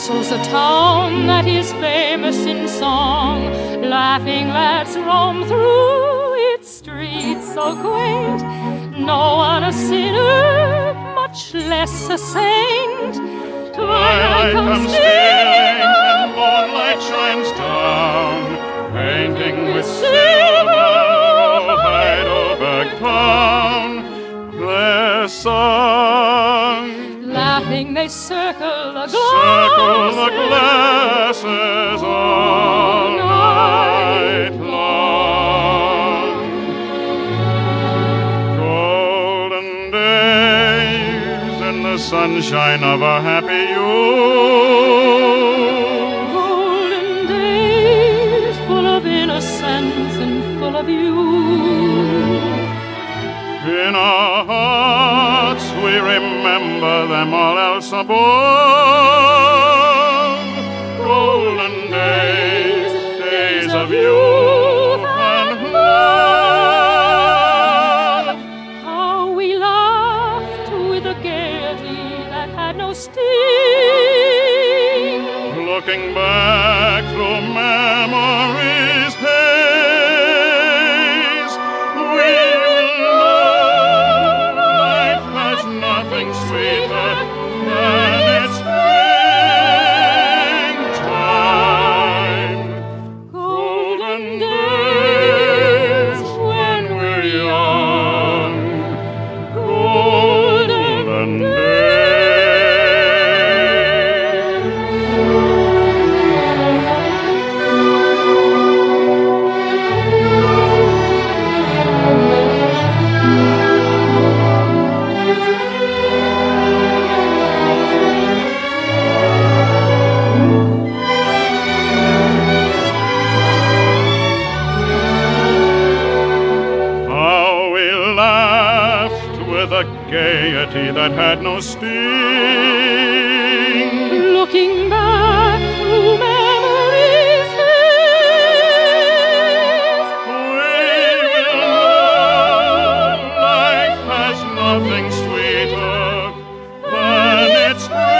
Bressel's a town that is famous in song. Laughing lads roam through its streets so quaint. No one a sinner, much less a saint. Twilight comes stealing and moonlight shines down, painting with silver Heidelberg town. Their song, Laughing they circle the circle the glasses. glasses all night long. Golden days in the sunshine of a happy youth. Golden days full of innocence and full of you. In hearts we remember them all else above. Golden days, days of youth and love. How we laughed with a gaiety that had no sting. Looking back through memory's haze, gaiety that had no sting. Looking back through memories, we will know life has nothing sweeter than its.